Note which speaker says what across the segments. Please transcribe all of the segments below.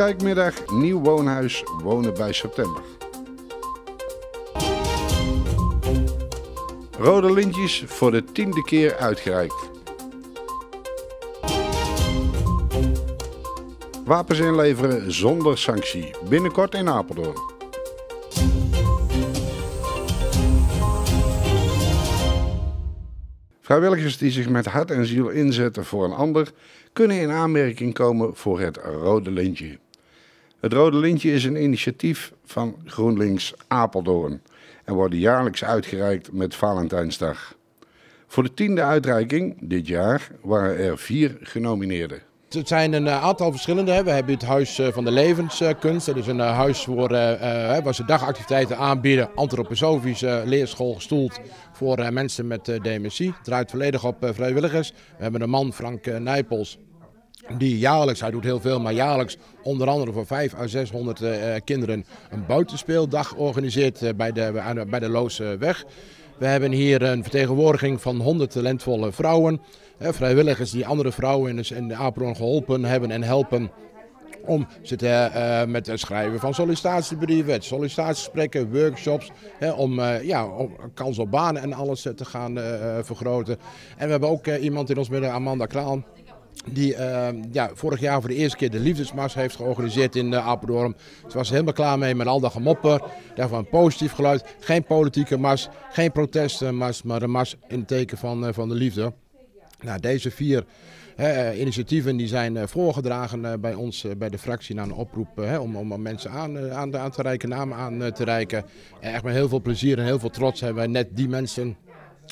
Speaker 1: kijkmiddag Nieuw Woonhuis Wonen bij September. Rode lintjes voor de tiende keer uitgereikt. Wapens inleveren zonder sanctie. Binnenkort in Apeldoorn. Vrijwilligers die zich met hart en ziel inzetten voor een ander, kunnen in aanmerking komen voor het Rode Lintje. Het Rode Lintje is een initiatief van GroenLinks Apeldoorn en wordt jaarlijks uitgereikt met Valentijnsdag. Voor de tiende uitreiking dit jaar waren er vier genomineerden.
Speaker 2: Het zijn een eh, aantal verschillende. We hebben het Huis eh, van de Levenskunst. Dat is een eh, huis voor, waar ze dagactiviteiten aanbieden. Antroposofische leerschool gestoeld voor mensen met dementie. Het draait volledig op vrijwilligers. We hebben een man, Frank Nijpels, die jaarlijks, hij doet heel veel, maar jaarlijks onder andere voor 500 à 600 kinderen een buitenspeeldag organiseert bij de, bij de Loosweg. We hebben hier een vertegenwoordiging van 100 talentvolle vrouwen. Vrijwilligers die andere vrouwen in de Apeldoorn geholpen hebben en helpen om ze te, uh, met het schrijven van sollicitatiebrieven, sollicitatiegesprekken, workshops, hè, om, uh, ja, kans op banen en alles te gaan uh, vergroten. En we hebben ook iemand in ons midden, Amanda Kraan, die ja, vorig jaar voor de eerste keer de liefdesmars heeft georganiseerd in uh, Apeldoorn. Ze was helemaal klaar mee met al dat gemopper. Daarvan positief geluid. Geen politieke mars, geen protestenmars, maar een mars in het teken van, van de liefde. Nou, deze vier uh, initiatieven die zijn voorgedragen bij ons bij de fractie naar een oproep om, om mensen aan, aan, aan, te reiken, namen aan te reiken. En echt met heel veel plezier en heel veel trots hebben wij net die mensen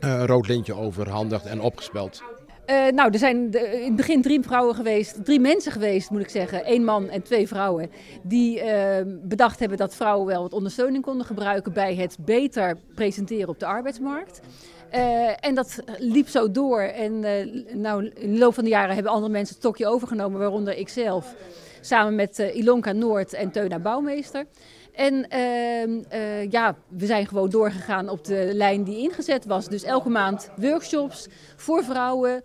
Speaker 2: een rood lintje overhandigd en opgespeld.
Speaker 3: Nou, er zijn in het begin drie vrouwen geweest, drie mensen geweest moet ik zeggen, één man en twee vrouwen, die bedacht hebben dat vrouwen wel wat ondersteuning konden gebruiken bij het beter presenteren op de arbeidsmarkt. Uh, en dat liep zo door. En nou, in de loop van de jaren hebben andere mensen het stokje overgenomen, waaronder ikzelf. Samen met Ilonka Noord en Teuna Bouwmeester. En ehm, ja, we zijn gewoon doorgegaan op de lijn die ingezet was. Dus elke maand workshops voor vrouwen.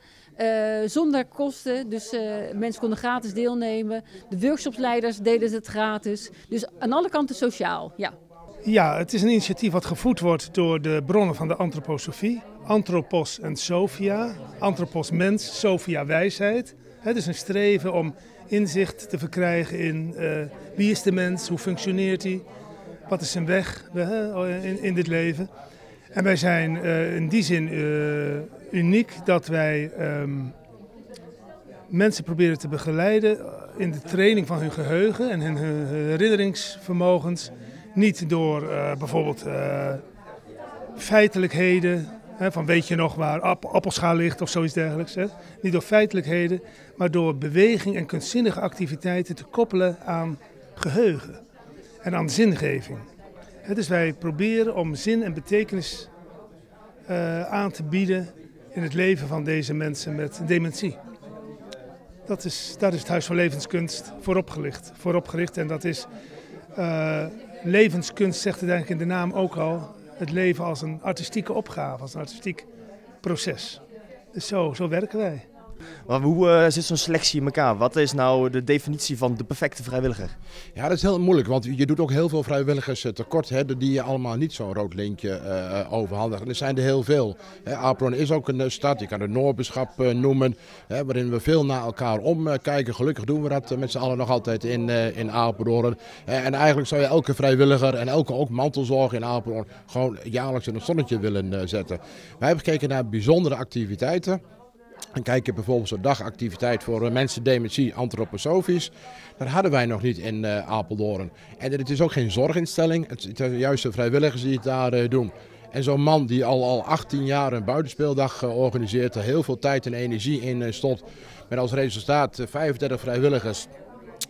Speaker 3: zonder kosten, dus mensen konden gratis deelnemen. De workshopsleiders deden het gratis. Dus aan alle kanten sociaal, ja.
Speaker 4: Ja, het is een initiatief wat gevoed wordt door de bronnen van de antroposofie. Anthropos en Sophia. Anthropos mens, Sophia wijsheid. Het is een streven om inzicht te verkrijgen in uh, wie is de mens, hoe functioneert hij, wat is zijn weg in, in, dit leven. En wij zijn uh, in die zin uniek dat wij um, mensen proberen te begeleiden in de training van hun geheugen en hun herinneringsvermogens niet door bijvoorbeeld feitelijkheden, van weet je nog waar app appelschaal ligt of zoiets dergelijks. Niet door feitelijkheden, maar door beweging en kunstzinnige activiteiten te koppelen aan geheugen en aan zingeving. Dus wij proberen om zin en betekenis uh, aan te bieden in het leven van deze mensen met dementie. Dat is, daar is het Huis van Levenskunst. Voor opgericht en dat is uh, levenskunst zegt het eigenlijk in de naam ook al. Het leven als een artistieke opgave, als een artistiek proces. Dus zo, zo werken wij.
Speaker 5: Maar hoe uh, zit zo'n selectie in elkaar? Wat is nou de definitie van de perfecte vrijwilliger?
Speaker 2: Ja, dat is heel moeilijk, want je doet ook heel veel vrijwilligers eh, tekort, hè, die je allemaal niet zo'n rood lintje uh, overhandigen. Er zijn er heel veel. Apron is ook een stad, je kan het Noorbeschap noemen, hè, waarin we veel naar elkaar omkijken. Gelukkig doen we dat met z'n allen nog altijd in, in Apeldoorn. en eigenlijk zou je elke vrijwilliger en elke ook mantelzorg in Apeldoorn gewoon jaarlijks in het zonnetje willen zetten. Wij hebben gekeken naar bijzondere activiteiten. En kijk je bijvoorbeeld zo'n dagactiviteit voor eh, mensen dementie, antroposofisch. Dat hadden wij nog niet in uh, Apeldoorn. En het is ook geen zorginstelling. Het zijn juist de vrijwilligers die het daar doen. En zo'n man die al, al 18 jaar een buitenspeeldag organiseert, er heel veel tijd en energie in stond. Met als resultaat 35 vrijwilligers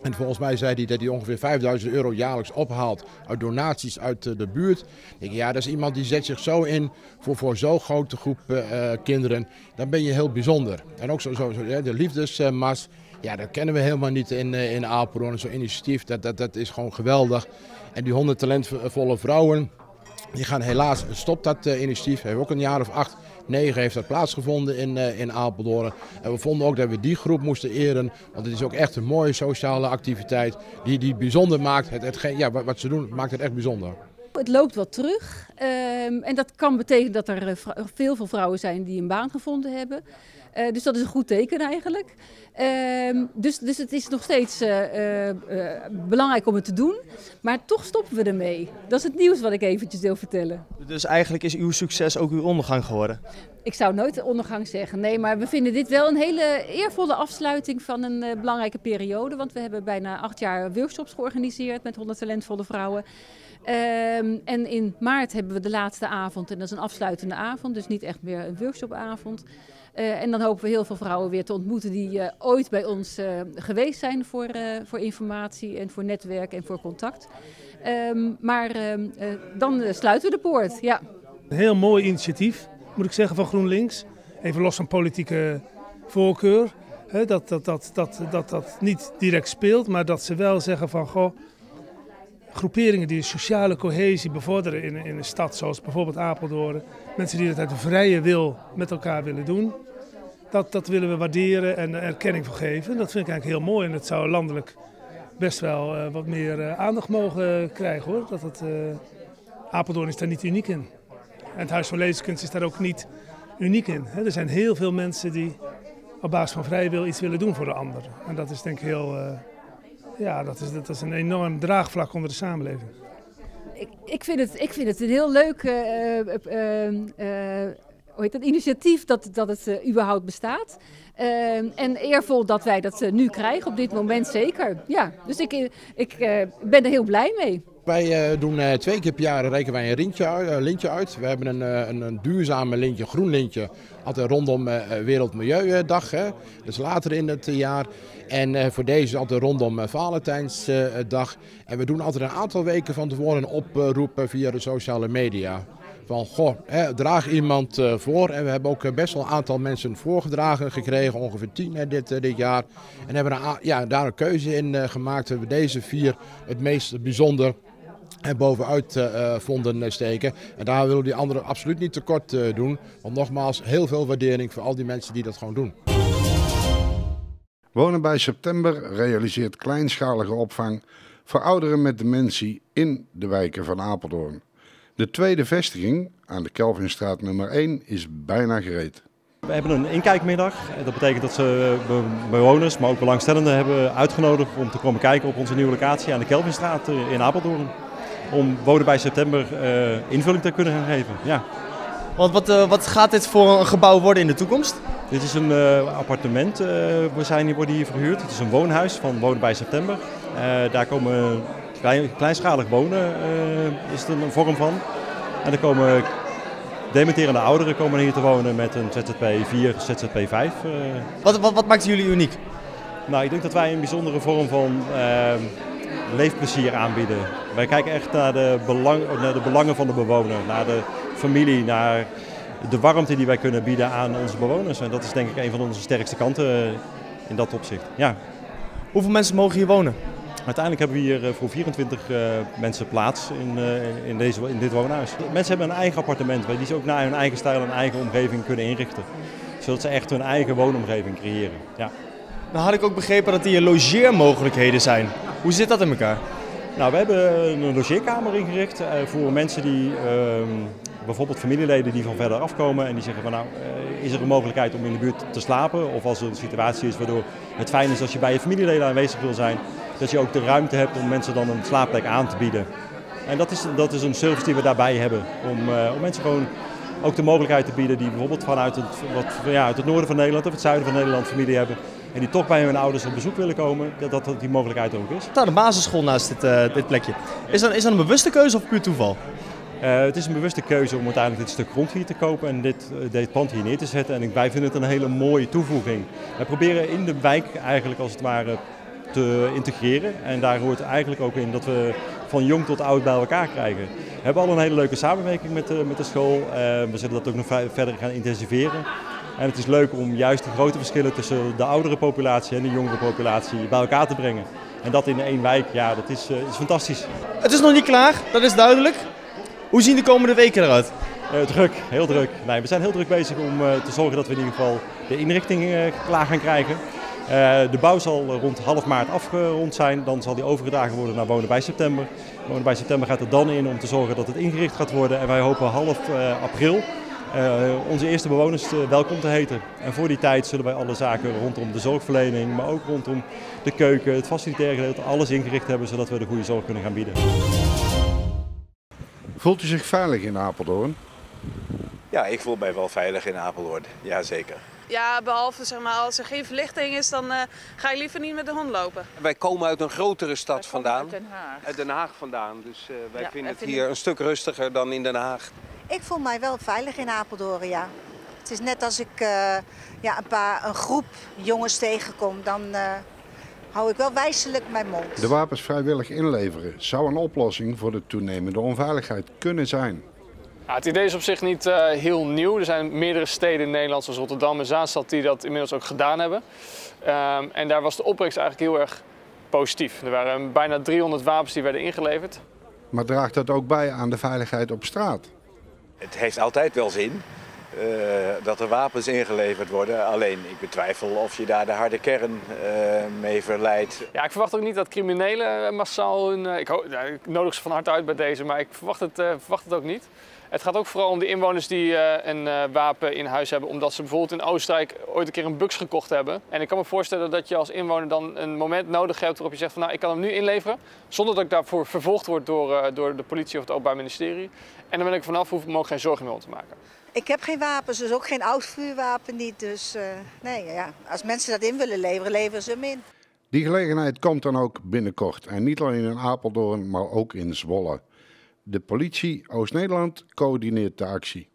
Speaker 2: en volgens mij zei hij dat hij ongeveer 5000 euro jaarlijks ophaalt uit donaties uit de buurt. Ik denk, ja, dat is iemand die zet zich zo in voor, voor zo'n grote groep uh, kinderen. Dan ben je heel bijzonder. En ook zo, zo, de liefdesmas. Ja, dat kennen we helemaal niet in, in Apeldoorn. Zo'n initiatief, dat, dat, dat is gewoon geweldig. En die 100 talentvolle vrouwen, die gaan helaas, stopt dat uh, initiatief. Hebben ook een jaar of acht 2009 heeft dat plaatsgevonden in, in Apeldoorn. En we vonden ook dat we die groep moesten eren. Want het is ook echt een mooie sociale activiteit die, die bijzonder maakt. Het, het, ja, wat ze doen maakt het echt bijzonder.
Speaker 3: Het loopt wat terug. Um, en dat kan betekenen dat er veel, veel vrouwen zijn die een baan gevonden hebben. Uh, dus dat is een goed teken eigenlijk. Uh, dus, dus het is nog steeds uh, belangrijk om het te doen. Maar toch stoppen we ermee. Dat is het nieuws wat ik eventjes wil vertellen.
Speaker 5: Dus eigenlijk is uw succes ook uw ondergang geworden?
Speaker 3: Ik zou nooit ondergang zeggen. Nee, maar we vinden dit wel een hele eervolle afsluiting van een belangrijke periode. Want we hebben bijna acht jaar workshops georganiseerd met 100 talentvolle vrouwen. Um, en in maart hebben we de laatste avond en dat is een afsluitende avond, dus niet echt meer een workshopavond. Uh, en dan hopen we heel veel vrouwen weer te ontmoeten die uh, ooit bij ons uh, geweest zijn voor, voor informatie en voor netwerk en voor contact. Um, maar ehm, dan sluiten we de poort. Ja.
Speaker 4: Een heel mooi initiatief, moet ik zeggen, van GroenLinks. Even los van politieke voorkeur. Hè, dat, dat, dat, dat, dat dat niet direct speelt, maar dat ze wel zeggen van goh groeperingen die sociale cohesie bevorderen in, in een stad zoals bijvoorbeeld Apeldoorn. Mensen die dat uit vrije wil met elkaar willen doen. Dat, dat willen we waarderen en erkenning voor geven. Dat vind ik eigenlijk heel mooi en dat zou landelijk best wel uh, wat meer uh, aandacht mogen krijgen hoor. Dat het, uh, Apeldoorn is daar niet uniek in. En het Huis van Lezenskunst is daar ook niet uniek in. Hè. Er zijn heel veel mensen die op basis van vrije wil iets willen doen voor de ander. En dat is denk ik heel ja, dat is, dat is een enorm draagvlak onder de samenleving.
Speaker 3: Ik, ik, vind, het, ik vind het een heel leuk uh, uh, uh, hoe heet dat, initiatief dat, dat het überhaupt bestaat. en eervol dat wij dat nu krijgen, op dit moment zeker. Ja, dus ik, ik ben er heel blij mee.
Speaker 2: Wij doen twee keer per jaar rekenen wij een lintje, lintje uit. We hebben een, een, duurzame lintje, groen lintje, altijd rondom Wereldmilieudag. Hè. Dus later in het jaar. En voor deze altijd rondom Valentijnsdag. en we doen altijd een aantal weken van tevoren een oproep via de sociale media. Van goh, hè, draag iemand voor. En we hebben ook best wel een aantal mensen voorgedragen gekregen, ongeveer tien dit, dit jaar. En hebben een, ja, daar een keuze in gemaakt. We hebben deze vier het meest bijzonder en bovenuit uh, vonden steken. En daar willen die anderen absoluut niet tekort uh, doen. Want nogmaals, heel veel waardering voor al die mensen die dat gewoon doen.
Speaker 1: Wonen bij September realiseert kleinschalige opvang voor ouderen met dementie in de wijken van Apeldoorn. De tweede vestiging aan de Kelvinstraat nummer 1 is bijna gereed.
Speaker 6: We hebben een inkijkmiddag. Dat betekent dat ze bewoners, maar ook belangstellenden hebben uitgenodigd om te komen kijken op onze nieuwe locatie aan de Kelvinstraat in Apeldoorn. Om wonen bij september uh, invulling te kunnen gaan geven. Ja.
Speaker 5: Want wat, uh, wat gaat dit voor een gebouw worden in de toekomst?
Speaker 6: Dit is een uh, appartement. We zijn hier, worden hier verhuurd. Het is een woonhuis van Wonen bij September. Daar komen klein, kleinschalig wonen is het een vorm van. En er komen dementerende ouderen komen hier te wonen met een ZZP 4, ZZP 5.
Speaker 5: Wat, wat, wat maakt jullie uniek?
Speaker 6: Nou, ik denk dat wij een bijzondere vorm van leefplezier aanbieden. Wij kijken echt naar de, belang, naar de belangen van de bewoner, naar de familie, naar de warmte die wij kunnen bieden aan onze bewoners. En dat is denk ik een van onze sterkste kanten eh, in dat opzicht. Ja.
Speaker 5: Hoeveel mensen mogen hier wonen?
Speaker 6: Uiteindelijk hebben we hier eh, voor 24 uh, mensen plaats in, in, deze, in dit woonhuis. Mensen hebben een eigen appartement die ze ook naar hun eigen stijl en eigen omgeving kunnen inrichten. Zodat ze echt hun eigen woonomgeving creëren. Ja.
Speaker 5: Nou had ik ook begrepen dat hier logeermogelijkheden zijn. Hoe zit dat in elkaar?
Speaker 6: Nou, we hebben een logeerkamer ingericht uh, voor mensen die uh, bijvoorbeeld familieleden die van verder afkomen en die zeggen van nou, uh, is er een mogelijkheid om in de buurt te slapen? Of als er een situatie is waardoor het fijn is als je bij je familieleden aanwezig wil zijn, dat je ook de ruimte hebt om mensen dan een slaapplek aan te bieden. En dat is, dat is een service die we daarbij hebben, om, om mensen gewoon ook de mogelijkheid te bieden die bijvoorbeeld vanuit het, wat, ja, uit het noorden van Nederland of het zuiden van Nederland familie hebben en die toch bij hun ouders op bezoek willen komen, dat, dat die mogelijkheid ook is.
Speaker 5: Staat een basisschool naast dit, uh, dit plekje. Is dat, is dat een bewuste keuze of puur toeval?
Speaker 6: Uh, het is een bewuste keuze om uiteindelijk dit stuk grond hier te kopen en dit, uh, dit pand hier neer te zetten. En wij vinden het een hele mooie toevoeging. Wij proberen in de wijk eigenlijk als het ware te integreren. En daar hoort eigenlijk ook in dat we van jong tot oud bij elkaar krijgen. We hebben al een hele leuke samenwerking met de, met de school. Uh, we zullen dat ook nog verder gaan intensiveren. En het is leuk om juist de grote verschillen tussen de oudere populatie en de jongere populatie bij elkaar te brengen. En dat in één wijk, ja, dat is, uh, is fantastisch.
Speaker 5: Het is nog niet klaar, dat is duidelijk. Hoe zien de komende weken eruit?
Speaker 6: druk, heel druk. Nee, we zijn heel druk bezig om te zorgen dat we in ieder geval de inrichting klaar gaan krijgen. de bouw zal rond half maart afgerond zijn. Dan zal die overgedragen worden naar Wonen bij September. Wonen bij September gaat er dan in om te zorgen dat het ingericht gaat worden. En wij hopen half april uh, onze eerste bewoners uh, welkom te heten. En voor die tijd zullen wij alle zaken rondom de zorgverlening, maar ook rondom de keuken, het facilitaire gedeelte, alles ingericht hebben zodat we de goede zorg kunnen gaan bieden.
Speaker 1: Voelt u zich veilig in Apeldoorn?
Speaker 7: Ja, ik voel mij wel veilig in Apeldoorn, jazeker.
Speaker 8: Ja, behalve zeg maar, als er geen verlichting is, dan uh, ga je liever niet met de hond lopen.
Speaker 9: Wij komen uit een grotere stad vandaan. Uit
Speaker 8: Den Haag.
Speaker 9: Uit Den Haag vandaan, dus wij vinden het hier een stuk rustiger dan in Den Haag.
Speaker 10: Ik voel mij wel veilig in Apeldoorn, ja. Het is net als ik uh, ja, een, paar, een groep jongens tegenkom, dan uh, hou ik wel wijselijk mijn mond.
Speaker 1: De wapens vrijwillig inleveren zou een oplossing voor de toenemende onveiligheid kunnen zijn.
Speaker 11: Ja, het idee is op zich niet uh, heel nieuw. Er zijn meerdere steden in Nederland, zoals Rotterdam en Zaanstad, die dat inmiddels ook gedaan hebben. Um, en daar was de opbrengst eigenlijk heel erg positief. Er waren bijna 300 wapens die werden ingeleverd.
Speaker 1: Maar draagt dat ook bij aan de veiligheid op straat?
Speaker 7: Het heeft altijd wel zin dat er wapens ingeleverd worden. Alleen ik betwijfel of je daar de harde kern uh, mee verleidt.
Speaker 11: Ja, ik verwacht ook niet dat criminelen massaal hun. Ik, nodig ze van harte uit bij deze, maar ik verwacht het, verwacht het ook niet. Het gaat ook vooral om de inwoners die een wapen in huis hebben, omdat ze bijvoorbeeld in Oostenrijk ooit een keer een bux gekocht hebben. En ik kan me voorstellen dat je als inwoner dan een moment nodig hebt waarop je zegt van nou, ik kan hem nu inleveren, zonder dat ik daarvoor vervolgd word door, door de politie of het Openbaar Ministerie. En dan ben ik vanaf, hoef ik me ook geen zorgen meer om te maken.
Speaker 10: Ik heb geen wapens, dus ook geen oud vuurwapen niet. Dus uh, nee, ja. als mensen dat in willen leveren, leveren ze hem in.
Speaker 1: Die gelegenheid komt dan ook binnenkort. En niet alleen in Apeldoorn, maar ook in Zwolle. De politie Oost-Nederland coördineert de actie.